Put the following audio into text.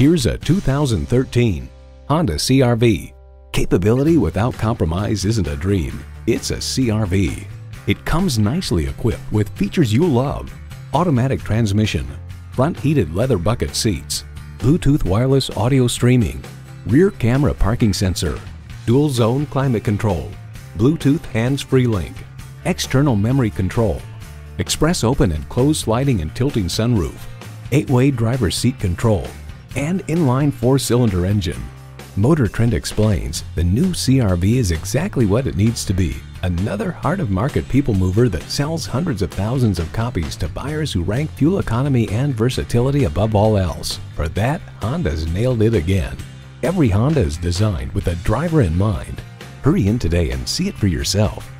Here's a 2013 Honda CRV. Capability without compromise isn't a dream, it's a CRV. It comes nicely equipped with features you love. Automatic transmission, front heated leather bucket seats, Bluetooth wireless audio streaming, rear camera parking sensor, dual zone climate control, Bluetooth hands-free link, external memory control, express open and close sliding and tilting sunroof, 8-way driver seat control, and inline four-cylinder engine. Motor Trend explains the new CRV is exactly what it needs to be. Another heart of market people mover that sells hundreds of thousands of copies to buyers who rank fuel economy and versatility above all else. For that, Honda's nailed it again. Every Honda is designed with a driver in mind. Hurry in today and see it for yourself.